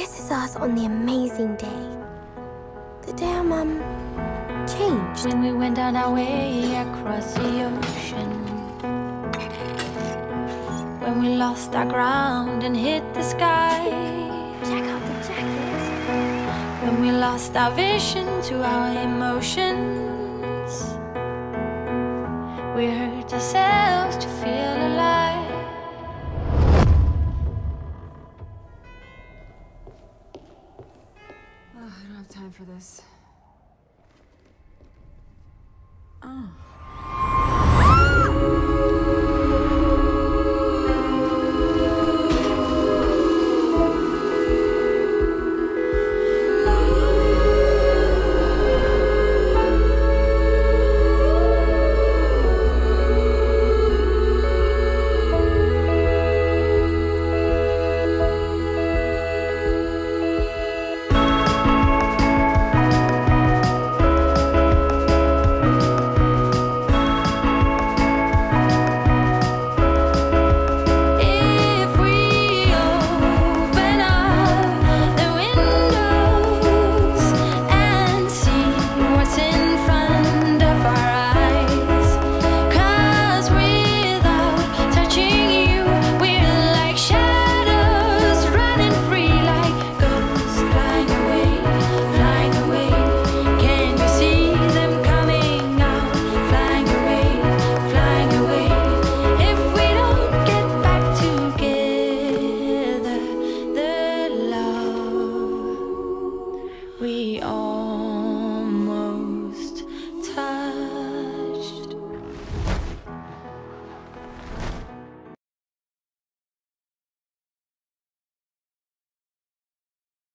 was us on the amazing day. The day our mum changed. When we went on our way across the ocean. When we lost our ground and hit the sky. Check out the jacket. When we lost our vision to our emotions. We hurt ourselves don't have time for this.